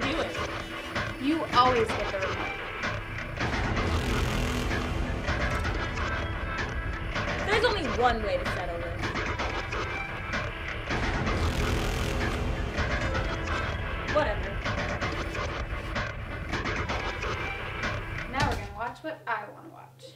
do it. You always get the remote. There's only one way to settle this. Whatever. Now we're gonna watch what I wanna watch.